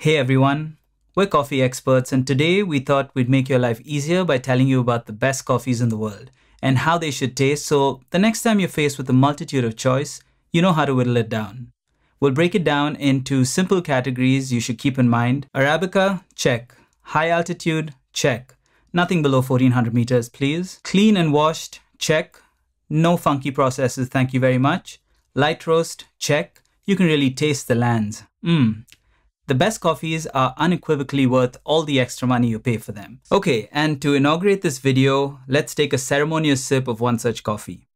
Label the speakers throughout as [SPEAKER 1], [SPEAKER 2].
[SPEAKER 1] Hey everyone, we're coffee experts, and today we thought we'd make your life easier by telling you about the best coffees in the world and how they should taste so the next time you're faced with a multitude of choice, you know how to whittle it down. We'll break it down into simple categories you should keep in mind. Arabica, check. High altitude, check. Nothing below 1400 meters, please. Clean and washed, check. No funky processes, thank you very much. Light roast, check. You can really taste the lands. Mmm. The best coffees are unequivocally worth all the extra money you pay for them. Okay, and to inaugurate this video, let's take a ceremonious sip of one such coffee.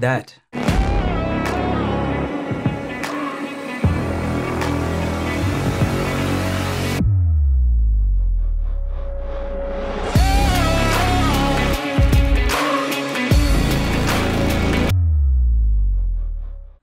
[SPEAKER 1] That.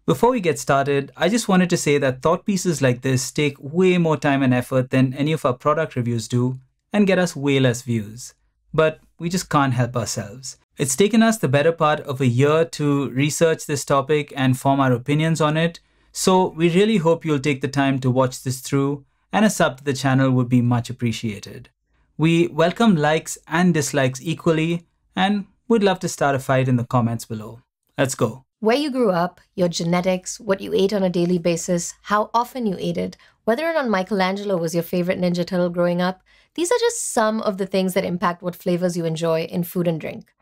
[SPEAKER 1] Before we get started, I just wanted to say that thought pieces like this take way more time and effort than any of our product reviews do and get us way less views. But we just can't help ourselves. It's taken us the better part of a year to research this topic and form our opinions on it, so we really hope you'll take the time to watch this through, and a sub to the channel would be much appreciated. We welcome likes and dislikes equally, and would love to start a fight in the comments below. Let's go.
[SPEAKER 2] Where you grew up, your genetics, what you ate on a daily basis, how often you ate it, whether or not Michelangelo was your favorite Ninja Turtle growing up, these are just some of the things that impact what flavors you enjoy in food and drink.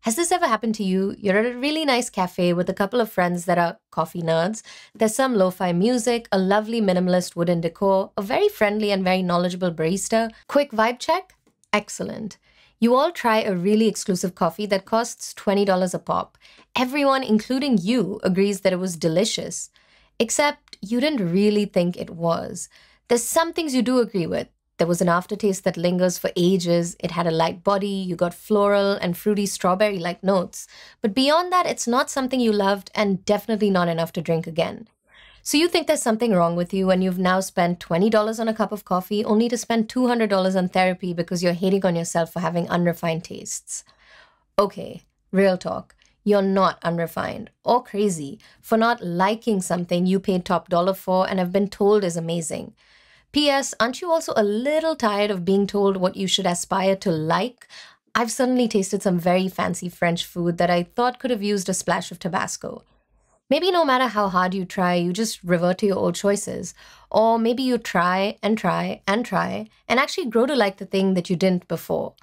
[SPEAKER 2] Has this ever happened to you? You're at a really nice cafe with a couple of friends that are coffee nerds. There's some lo fi music, a lovely minimalist wooden decor, a very friendly and very knowledgeable barista. Quick vibe check? Excellent. You all try a really exclusive coffee that costs $20 a pop. Everyone, including you, agrees that it was delicious. Except you didn't really think it was. There's some things you do agree with. There was an aftertaste that lingers for ages. It had a light body. You got floral and fruity strawberry like notes. But beyond that, it's not something you loved and definitely not enough to drink again. So you think there's something wrong with you and you've now spent $20 on a cup of coffee only to spend $200 on therapy because you're hating on yourself for having unrefined tastes. Okay, real talk. You're not unrefined or crazy for not liking something you paid top dollar for and have been told is amazing. P.S. Aren't you also a little tired of being told what you should aspire to like? I've suddenly tasted some very fancy French food that I thought could have used a splash of Tabasco. Maybe no matter how hard you try, you just revert to your old choices. Or maybe you try and try and try and actually grow to like the thing that you didn't before.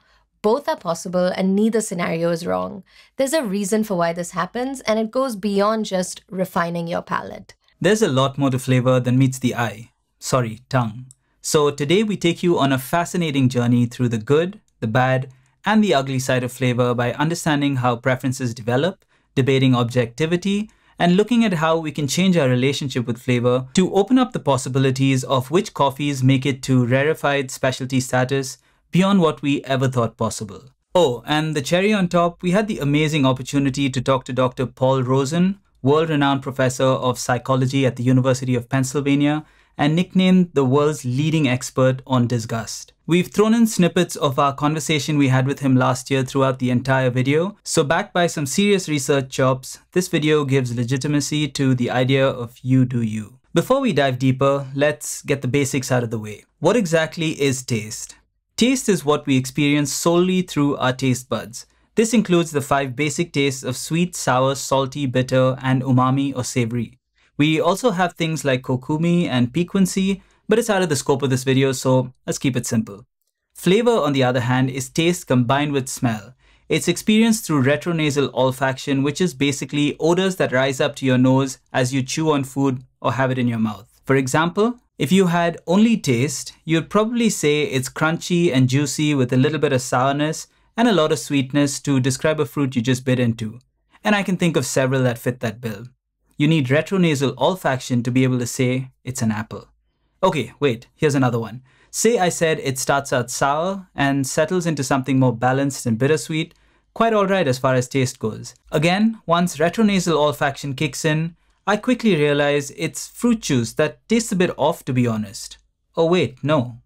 [SPEAKER 2] Both are possible and neither scenario is wrong. There's a reason for why this happens and it goes beyond just refining your palate.
[SPEAKER 1] There's a lot more to flavor than meets the eye. Sorry, tongue. So today we take you on a fascinating journey through the good, the bad, and the ugly side of flavor by understanding how preferences develop, debating objectivity, and looking at how we can change our relationship with flavor to open up the possibilities of which coffees make it to rarefied specialty status beyond what we ever thought possible. Oh, and the cherry on top, we had the amazing opportunity to talk to Dr. Paul Rozin, world-renowned professor of psychology at the University of Pennsylvania, and nicknamed the world's leading expert on disgust. We've thrown in snippets of our conversation we had with him last year throughout the entire video, so backed by some serious research chops, this video gives legitimacy to the idea of you do you. Before we dive deeper, let's get the basics out of the way. What exactly is taste? Taste is what we experience solely through our taste buds. This includes the five basic tastes of sweet, sour, salty, bitter, and umami or savory. We also have things like kokumi and piquancy, but it's out of the scope of this video, so let's keep it simple. Flavor, on the other hand, is taste combined with smell. It's experienced through retronasal olfaction, which is basically odors that rise up to your nose as you chew on food or have it in your mouth. For example, if you had only taste, you'd probably say it's crunchy and juicy with a little bit of sourness and a lot of sweetness to describe a fruit you just bit into. And I can think of several that fit that bill. You need retronasal olfaction to be able to say it's an apple. Okay, wait, here's another one. Say I said it starts out sour and settles into something more balanced and bittersweet, quite alright as far as taste goes. Again, once retronasal olfaction kicks in, I quickly realize it's fruit juice that tastes a bit off to be honest. Oh wait, no.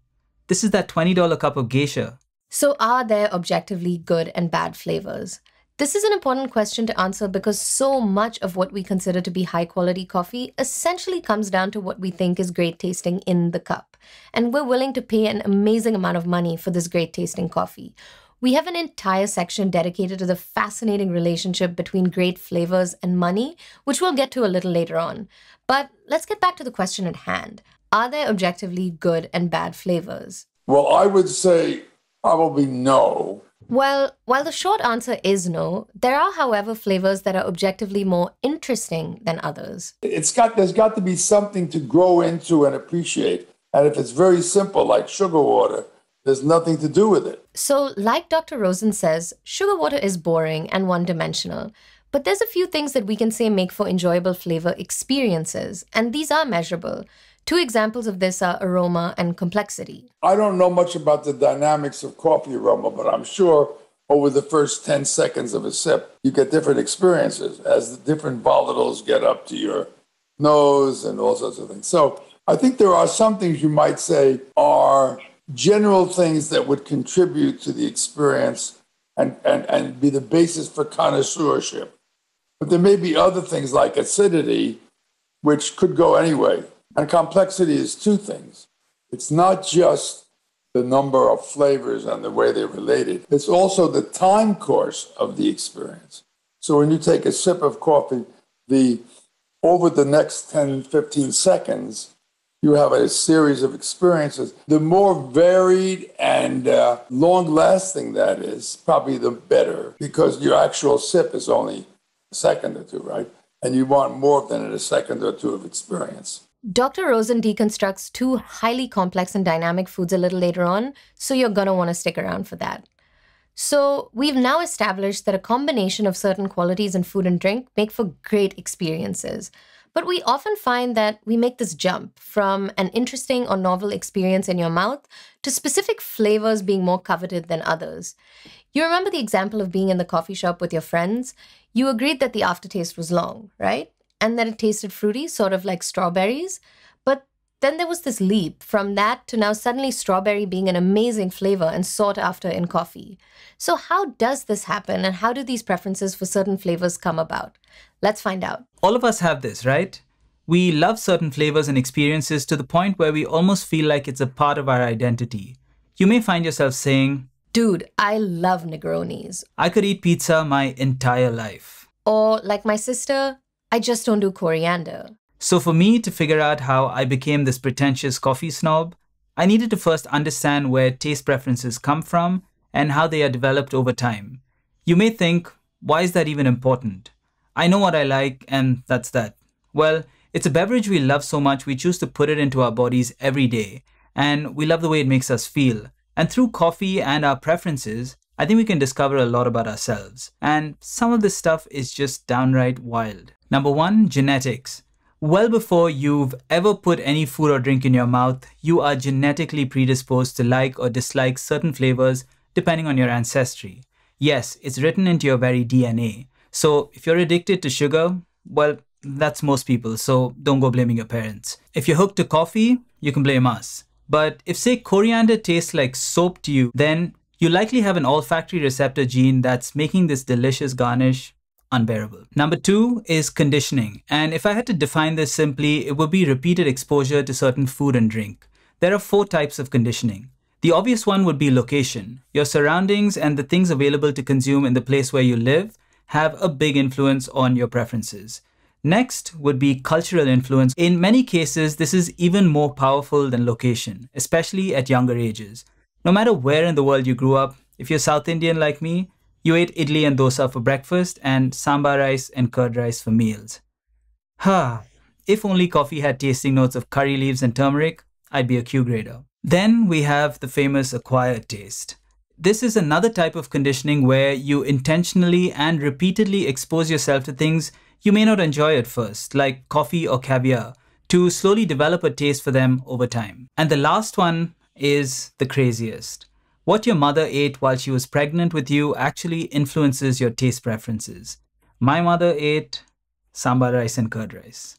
[SPEAKER 1] This is that $20 cup of geisha.
[SPEAKER 2] So are there objectively good and bad flavors? This is an important question to answer because so much of what we consider to be high quality coffee essentially comes down to what we think is great tasting in the cup. And we're willing to pay an amazing amount of money for this great tasting coffee. We have an entire section dedicated to the fascinating relationship between great flavors and money, which we'll get to a little later on. But let's get back to the question at hand Are there objectively good and bad flavors?
[SPEAKER 3] Well, I would say probably no.
[SPEAKER 2] Well, while the short answer is no, there are, however, flavors that are objectively more interesting than others.
[SPEAKER 3] It's got there's got to be something to grow into and appreciate. And if it's very simple, like sugar water, there's nothing to do with it.
[SPEAKER 2] So, like Dr. Rozin says, sugar water is boring and one dimensional. But there's a few things that we can say make for enjoyable flavor experiences, and these are measurable. Two examples of this are aroma and complexity.
[SPEAKER 3] I don't know much about the dynamics of coffee aroma, but I'm sure over the first 10 seconds of a sip, you get different experiences as the different volatiles get up to your nose and all sorts of things. So I think there are some things you might say are general things that would contribute to the experience and, and, and be the basis for connoisseurship. But there may be other things like acidity, which could go anyway. And complexity is two things. It's not just the number of flavors and the way they're related, it's also the time course of the experience. So when you take a sip of coffee, the over the next 10, 15 seconds, you have a series of experiences. The more varied and uh, long lasting that is, probably the better because your actual sip is only a second or two, right? And you want more than a second or two of experience.
[SPEAKER 2] Dr. Rozin deconstructs two highly complex and dynamic foods a little later on, so you're going to want to stick around for that. So, we've now established that a combination of certain qualities in food and drink make for great experiences. But we often find that we make this jump from an interesting or novel experience in your mouth to specific flavors being more coveted than others. You remember the example of being in the coffee shop with your friends? You agreed that the aftertaste was long, right? And that it tasted fruity, sort of like strawberries. But then there was this leap from that to now suddenly strawberry being an amazing flavor and sought after in coffee. So, how does this happen, and how do these preferences for certain flavors come about? Let's find out.
[SPEAKER 1] All of us have this, right? We love certain flavors and experiences to the point where we almost feel like it's a part of our identity. You may find yourself saying,
[SPEAKER 2] Dude, I love Negronis.
[SPEAKER 1] I could eat pizza my entire life.
[SPEAKER 2] Or, like my sister, I just don't do coriander.
[SPEAKER 1] So, for me to figure out how I became this pretentious coffee snob, I needed to first understand where taste preferences come from and how they are developed over time. You may think, why is that even important? I know what I like, and that's that. Well, it's a beverage we love so much we choose to put it into our bodies every day, and we love the way it makes us feel. And through coffee and our preferences, I think we can discover a lot about ourselves. And some of this stuff is just downright wild. Number one, genetics. Well before you've ever put any food or drink in your mouth, you are genetically predisposed to like or dislike certain flavors depending on your ancestry. Yes, it's written into your very DNA. So if you're addicted to sugar, well, that's most people, so don't go blaming your parents. If you're hooked to coffee, you can blame us. But if, say, coriander tastes like soap to you, then you likely have an olfactory receptor gene that's making this delicious garnish unbearable. Number two is conditioning. And if I had to define this simply, it would be repeated exposure to certain food and drink. There are four types of conditioning. The obvious one would be location. Your surroundings and the things available to consume in the place where you live have a big influence on your preferences. Next would be cultural influence. In many cases, this is even more powerful than location, especially at younger ages. No matter where in the world you grew up, if you're South Indian like me, you ate idli and dosa for breakfast and sambar rice and curd rice for meals. Ha! if only coffee had tasting notes of curry leaves and turmeric, I'd be a Q grader. Then we have the famous acquired taste. This is another type of conditioning where you intentionally and repeatedly expose yourself to things you may not enjoy at first, like coffee or caviar, to slowly develop a taste for them over time. And the last one is the craziest. What your mother ate while she was pregnant with you actually influences your taste preferences. My mother ate sambar rice and curd rice.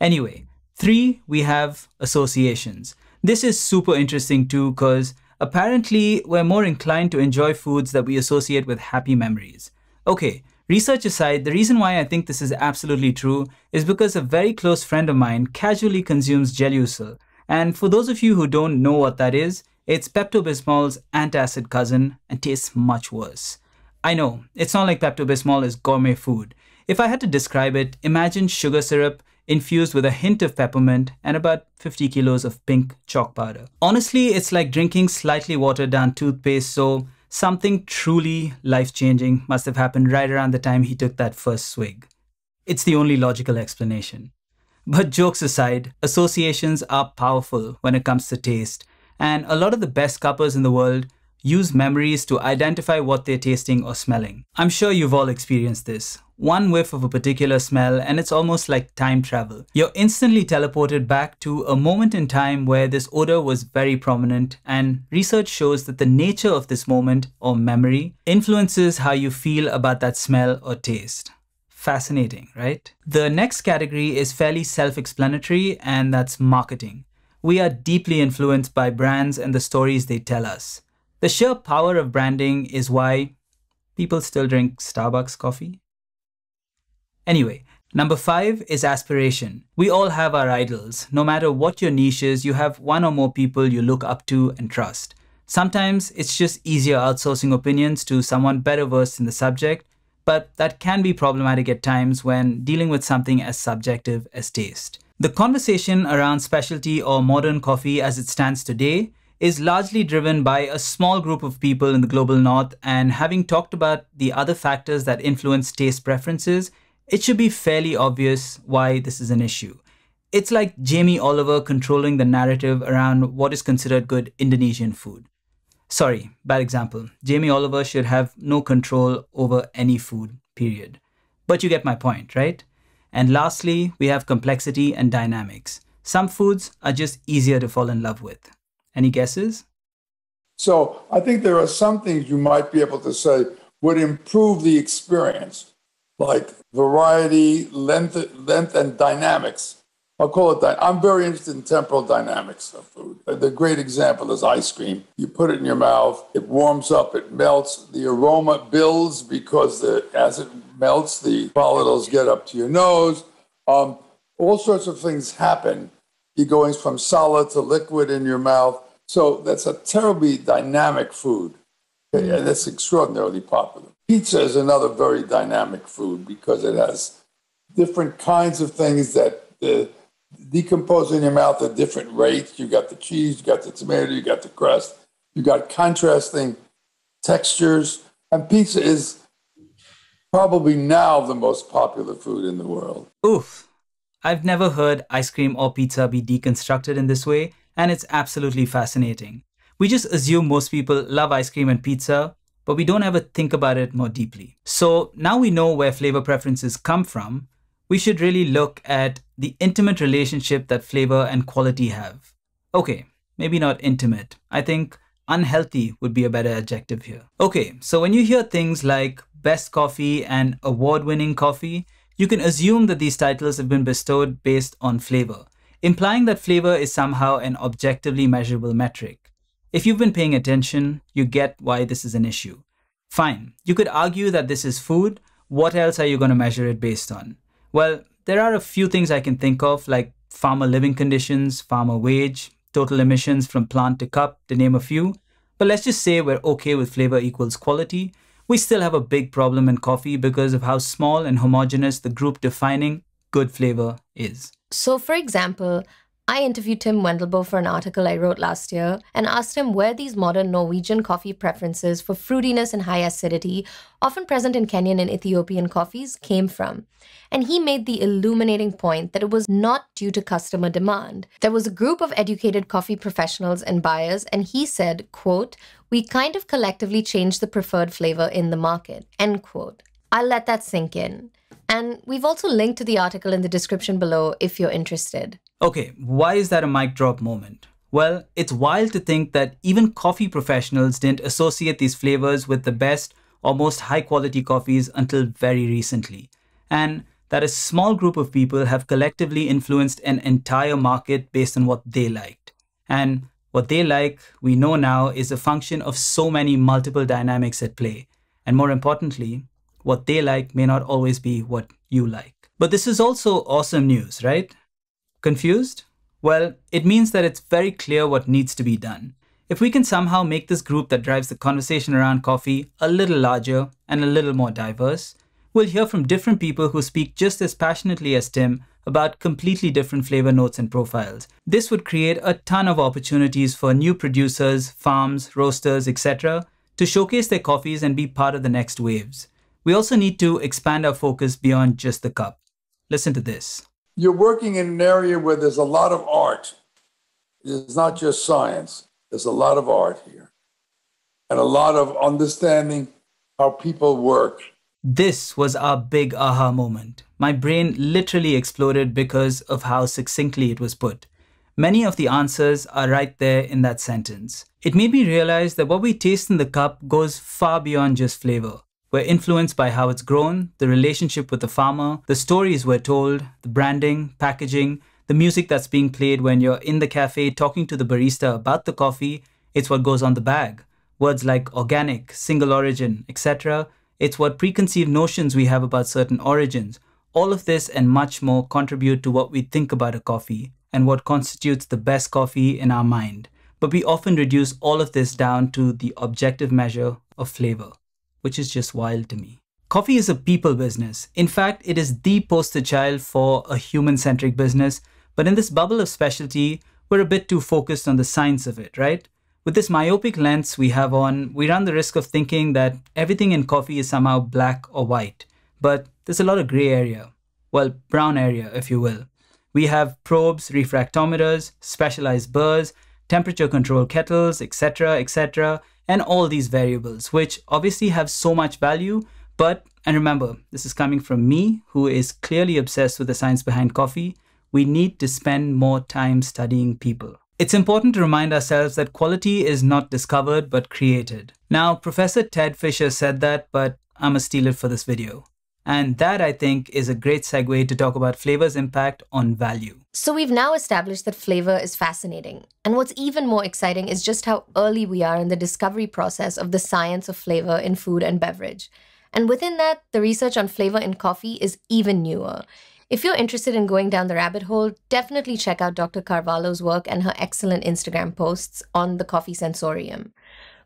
[SPEAKER 1] Anyway, three, we have associations. This is super interesting too because Apparently, we're more inclined to enjoy foods that we associate with happy memories. Okay, research aside, the reason why I think this is absolutely true is because a very close friend of mine casually consumes Gelusil. And for those of you who don't know what that is, it's Pepto Bismol's antacid cousin and tastes much worse. I know, it's not like Pepto Bismol is gourmet food. If I had to describe it, imagine sugar syrup infused with a hint of peppermint and about 50 kilos of pink chalk powder. Honestly, it's like drinking slightly watered down toothpaste, so something truly life changing must have happened right around the time he took that first swig. It's the only logical explanation. But jokes aside, associations are powerful when it comes to taste, and a lot of the best cuppers in the world use memories to identify what they're tasting or smelling. I'm sure you've all experienced this. One whiff of a particular smell and it's almost like time travel. You're instantly teleported back to a moment in time where this odor was very prominent and research shows that the nature of this moment or memory influences how you feel about that smell or taste. Fascinating, right? The next category is fairly self-explanatory and that's marketing. We are deeply influenced by brands and the stories they tell us. The sheer power of branding is why people still drink Starbucks coffee. Anyway, number five is aspiration. We all have our idols. No matter what your niche is, you have one or more people you look up to and trust. Sometimes it's just easier outsourcing opinions to someone better versed in the subject, but that can be problematic at times when dealing with something as subjective as taste. The conversation around specialty or modern coffee as it stands today is largely driven by a small group of people in the global north, and having talked about the other factors that influence taste preferences, it should be fairly obvious why this is an issue. It's like Jamie Oliver controlling the narrative around what is considered good Indonesian food. Sorry, bad example. Jamie Oliver should have no control over any food, period. But you get my point, right? And lastly, we have complexity and dynamics. Some foods are just easier to fall in love with. Any guesses?
[SPEAKER 3] So I think there are some things you might be able to say would improve the experience, like variety, length, length and dynamics. I'll call it that. I'm very interested in temporal dynamics of food. The great example is ice cream. You put it in your mouth, it warms up, it melts, the aroma builds because the, as it melts, the volatiles get up to your nose. Um, all sorts of things happen. You're going from solid to liquid in your mouth. So that's a terribly dynamic food. And that's extraordinarily popular. Pizza is another very dynamic food because it has different kinds of things that uh, decompose in your mouth at different rates. You got the cheese, you got the tomato, you got the crust, you got contrasting textures. And pizza is probably now the most popular food in the world.
[SPEAKER 1] Oof. I've never heard ice cream or pizza be deconstructed in this way, and it's absolutely fascinating. We just assume most people love ice cream and pizza, but we don't ever think about it more deeply. So now we know where flavor preferences come from, we should really look at the intimate relationship that flavor and quality have. Okay, maybe not intimate. I think unhealthy would be a better adjective here. Okay, so when you hear things like best coffee and award winning coffee, you can assume that these titles have been bestowed based on flavor implying that flavor is somehow an objectively measurable metric. If you've been paying attention, you get why this is an issue. Fine, you could argue that this is food. What else are you going to measure it based on? Well, there are a few things I can think of, like farmer living conditions, farmer wage, total emissions from plant to cup, to name a few. But let's just say we're okay with flavor equals quality. We still have a big problem in coffee because of how small and homogeneous the group defining good flavor is.
[SPEAKER 2] So, for example, I interviewed Tim Wendelboe for an article I wrote last year and asked him where these modern Norwegian coffee preferences for fruitiness and high acidity, often present in Kenyan and Ethiopian coffees, came from. And he made the illuminating point that it was not due to customer demand. There was a group of educated coffee professionals and buyers, and he said, quote, we kind of collectively changed the preferred flavor in the market, end quote. I'll let that sink in. And we've also linked to the article in the description below if you're interested.
[SPEAKER 1] Okay, why is that a mic drop moment? Well, it's wild to think that even coffee professionals didn't associate these flavors with the best or most high quality coffees until very recently. And that a small group of people have collectively influenced an entire market based on what they liked. And what they like, we know now, is a function of so many multiple dynamics at play. And more importantly, what they like may not always be what you like. But this is also awesome news, right? Confused? Well, it means that it's very clear what needs to be done. If we can somehow make this group that drives the conversation around coffee a little larger and a little more diverse, we'll hear from different people who speak just as passionately as Tim about completely different flavor notes and profiles. This would create a ton of opportunities for new producers, farms, roasters, etc. to showcase their coffees and be part of the next waves. We also need to expand our focus beyond just the cup. Listen to this.
[SPEAKER 3] You're working in an area where there's a lot of art. It's not just science. There's a lot of art here and a lot of understanding how people work.
[SPEAKER 1] This was our big aha moment. My brain literally exploded because of how succinctly it was put. Many of the answers are right there in that sentence. It made me realize that what we taste in the cup goes far beyond just flavor. We're influenced by how it's grown, the relationship with the farmer, the stories we're told, the branding, packaging, the music that's being played when you're in the cafe talking to the barista about the coffee, it's what goes on the bag. Words like organic, single origin, etc. It's what preconceived notions we have about certain origins. All of this and much more contribute to what we think about a coffee and what constitutes the best coffee in our mind. But we often reduce all of this down to the objective measure of flavor, which is just wild to me. Coffee is a people business. In fact, it is the poster child for a human centric business but in this bubble of specialty, we're a bit too focused on the science of it, right? With this myopic lens we have on, we run the risk of thinking that everything in coffee is somehow black or white. But there's a lot of gray area. Well, brown area, if you will. We have probes, refractometers, specialized burrs, temperature control kettles, etc., etc., and all these variables, which obviously have so much value. But, and remember, this is coming from me, who is clearly obsessed with the science behind coffee we need to spend more time studying people. It's important to remind ourselves that quality is not discovered but created. Now, Professor Ted Fischer said that, but I'm gonna steal it for this video. And that, I think, is a great segue to talk about flavor's impact on value.
[SPEAKER 2] So, we've now established that flavor is fascinating. And what's even more exciting is just how early we are in the discovery process of the science of flavor in food and beverage. And within that, the research on flavor in coffee is even newer. If you're interested in going down the rabbit hole, definitely check out Dr. Carvalho's work and her excellent Instagram posts on the coffee sensorium.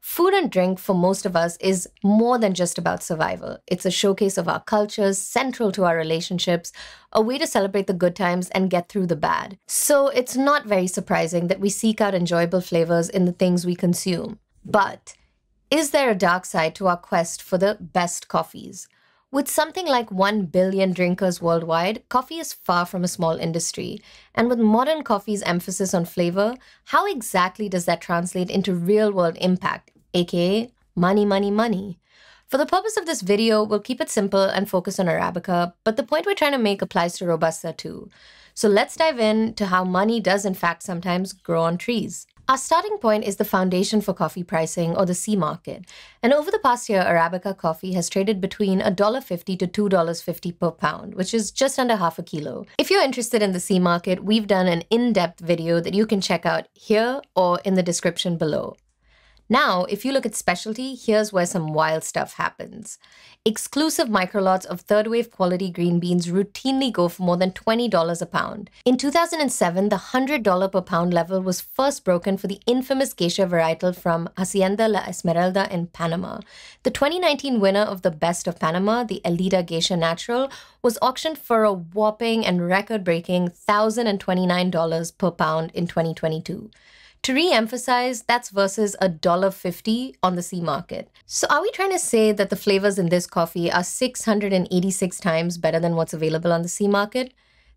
[SPEAKER 2] Food and drink for most of us is more than just about survival. It's a showcase of our cultures, central to our relationships, a way to celebrate the good times and get through the bad. So it's not very surprising that we seek out enjoyable flavors in the things we consume. But is there a dark side to our quest for the best coffees? With something like 1 billion drinkers worldwide, coffee is far from a small industry. And with modern coffee's emphasis on flavor, how exactly does that translate into real world impact, aka money, money, money? For the purpose of this video, we'll keep it simple and focus on Arabica, but the point we're trying to make applies to Robusta too. So let's dive in to how money does in fact sometimes grow on trees. Our starting point is the Foundation for Coffee Pricing, or the C market. And over the past year, Arabica coffee has traded between $1.50 to $2.50 per pound, which is just under half a kilo. If you're interested in the C market, we've done an in depth video that you can check out here or in the description below. Now, if you look at specialty, here's where some wild stuff happens. Exclusive microlots of third wave quality green beans routinely go for more than $20 a pound. In 2007, the $100 per pound level was first broken for the infamous geisha varietal from Hacienda La Esmeralda in Panama. The 2019 winner of the Best of Panama, the Elida Geisha Natural, was auctioned for a whopping and record breaking $1,029 per pound in 2022. To re-emphasize, that's versus $1.50 on the C market. So are we trying to say that the flavors in this coffee are 686 times better than what's available on the C market?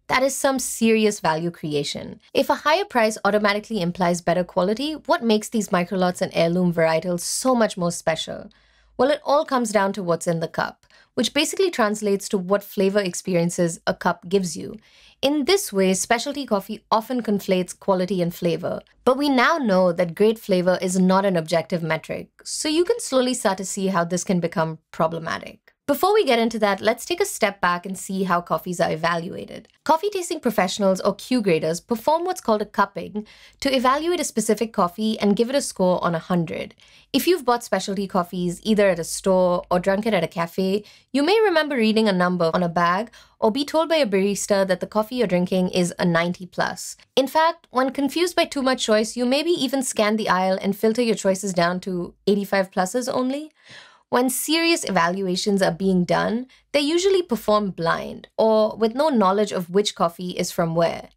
[SPEAKER 2] That is some serious value creation. If a higher price automatically implies better quality, what makes these microlots and heirloom varietals so much more special? Well, it all comes down to what's in the cup, which basically translates to what flavor experiences a cup gives you. In this way, specialty coffee often conflates quality and flavor. But we now know that great flavor is not an objective metric, so you can slowly start to see how this can become problematic. Before we get into that, let's take a step back and see how coffees are evaluated. Coffee tasting professionals or Q graders perform what's called a cupping to evaluate a specific coffee and give it a score on 100. If you've bought specialty coffees either at a store or drunk it at a cafe, you may remember reading a number on a bag or be told by a barista that the coffee you're drinking is a 90 plus. In fact, when confused by too much choice, you maybe even scan the aisle and filter your choices down to 85 pluses only. When serious evaluations are being done, they usually perform blind or with no knowledge of which coffee is from where.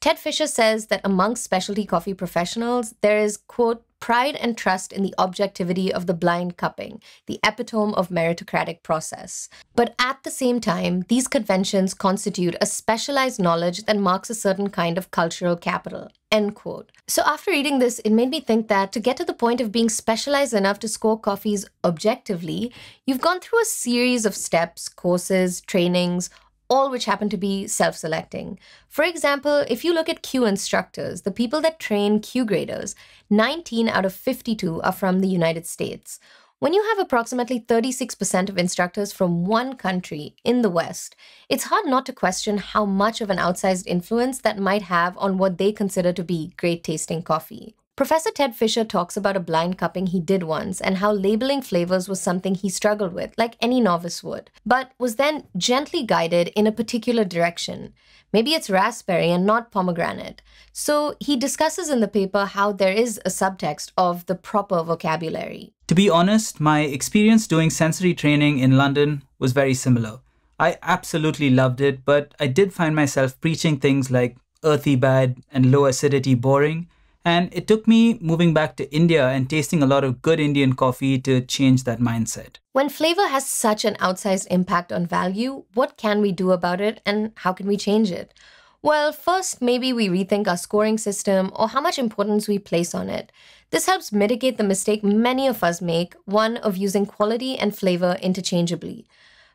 [SPEAKER 2] Ted Fischer says that amongst specialty coffee professionals, there is, quote, pride and trust in the objectivity of the blind cupping, the epitome of meritocratic process. But at the same time, these conventions constitute a specialized knowledge that marks a certain kind of cultural capital. End quote. So after reading this, it made me think that to get to the point of being specialized enough to score coffees objectively, you've gone through a series of steps, courses, trainings, all which happen to be self selecting. For example, if you look at Q instructors, the people that train Q graders, 19 out of 52 are from the United States. When you have approximately 36% of instructors from one country in the West, it's hard not to question how much of an outsized influence that might have on what they consider to be great tasting coffee. Professor Ted Fischer talks about a blind cupping he did once and how labeling flavors was something he struggled with, like any novice would, but was then gently guided in a particular direction. Maybe it's raspberry and not pomegranate. So he discusses in the paper how there is a subtext of the proper vocabulary.
[SPEAKER 1] To be honest, my experience doing sensory training in London was very similar. I absolutely loved it, but I did find myself preaching things like earthy bad and low acidity boring and it took me moving back to India and tasting a lot of good Indian coffee to change that mindset.
[SPEAKER 2] When flavor has such an outsized impact on value, what can we do about it and how can we change it? Well, first, maybe we rethink our scoring system or how much importance we place on it. This helps mitigate the mistake many of us make, one of using quality and flavor interchangeably.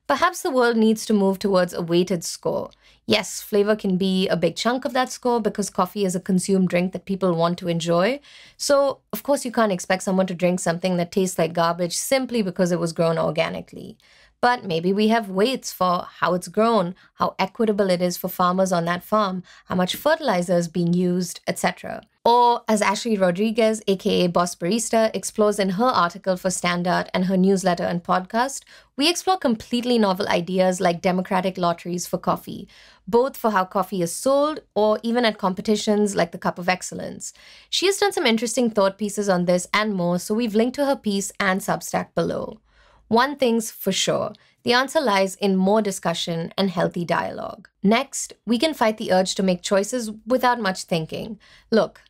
[SPEAKER 2] Perhaps the world needs to move towards a weighted score. Yes, flavor can be a big chunk of that score because coffee is a consumed drink that people want to enjoy. So, of course, you can't expect someone to drink something that tastes like garbage simply because it was grown organically. But maybe we have weights for how it's grown, how equitable it is for farmers on that farm, how much fertilizer is being used, etc. Or, as Ashley Rodriguez, aka Boss Barista, explores in her article for Standart and her newsletter and podcast, we explore completely novel ideas like democratic lotteries for coffee, both for how coffee is sold or even at competitions like the Cup of Excellence. She has done some interesting thought pieces on this and more, so we've linked to her piece and Substack below. One thing's for sure the answer lies in more discussion and healthy dialogue. Next, we can fight the urge to make choices without much thinking. Look,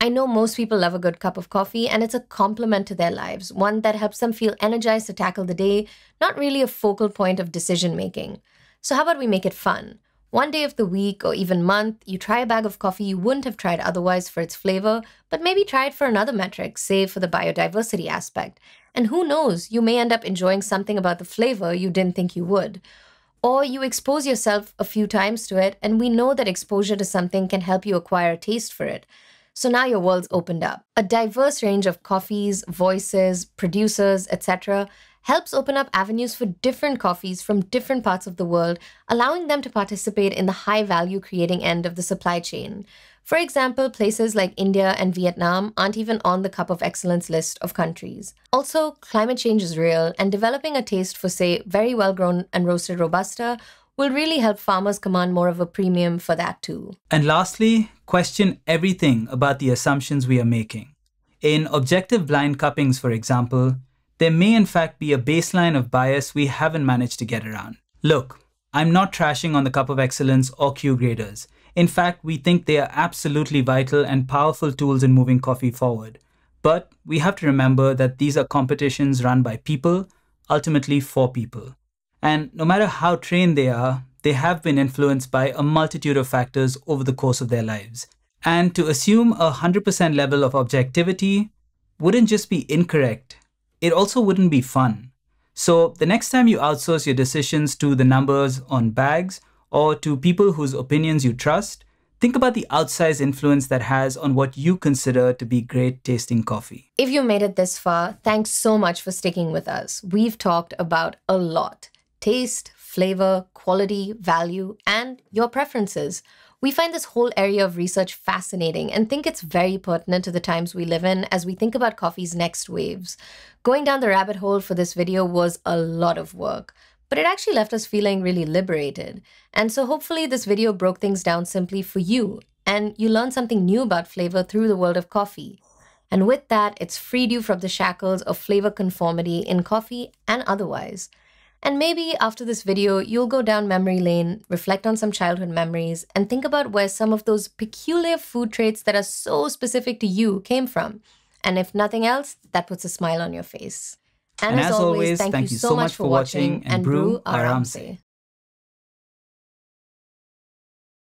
[SPEAKER 2] I know most people love a good cup of coffee, and it's a complement to their lives, one that helps them feel energized to tackle the day, not really a focal point of decision making. So, how about we make it fun? One day of the week or even month, you try a bag of coffee you wouldn't have tried otherwise for its flavor, but maybe try it for another metric, say for the biodiversity aspect. And who knows, you may end up enjoying something about the flavor you didn't think you would. Or you expose yourself a few times to it, and we know that exposure to something can help you acquire a taste for it. So now your world's opened up. A diverse range of coffees, voices, producers, etc. helps open up avenues for different coffees from different parts of the world, allowing them to participate in the high value creating end of the supply chain. For example, places like India and Vietnam aren't even on the Cup of Excellence list of countries. Also, climate change is real, and developing a taste for, say, very well grown and roasted Robusta will really help farmers command more of a premium for that too.
[SPEAKER 1] And lastly, question everything about the assumptions we are making. In objective blind cuppings, for example, there may in fact be a baseline of bias we haven't managed to get around. Look, I'm not trashing on the Cup of Excellence or Q graders. In fact, we think they are absolutely vital and powerful tools in moving coffee forward. But we have to remember that these are competitions run by people, ultimately for people. And no matter how trained they are, they have been influenced by a multitude of factors over the course of their lives. And to assume a 100% level of objectivity wouldn't just be incorrect, it also wouldn't be fun. So the next time you outsource your decisions to the numbers on bags or to people whose opinions you trust, Think about the outsized influence that has on what you consider to be great tasting coffee.
[SPEAKER 2] If you made it this far, thanks so much for sticking with us. We've talked about a lot taste, flavor, quality, value, and your preferences. We find this whole area of research fascinating and think it's very pertinent to the times we live in as we think about coffee's next waves. Going down the rabbit hole for this video was a lot of work, but it actually left us feeling really liberated. And so hopefully this video broke things down simply for you, and you learned something new about flavor through the world of coffee. And with that, it's freed you from the shackles of flavor conformity in coffee and otherwise. And maybe after this video, you'll go down memory lane, reflect on some childhood memories, and think about where some of those peculiar food traits that are so specific to you came from. And if nothing else, that puts a smile on your face.
[SPEAKER 1] And, and as, as, always, thank, thank you so much for watching and brew aramse.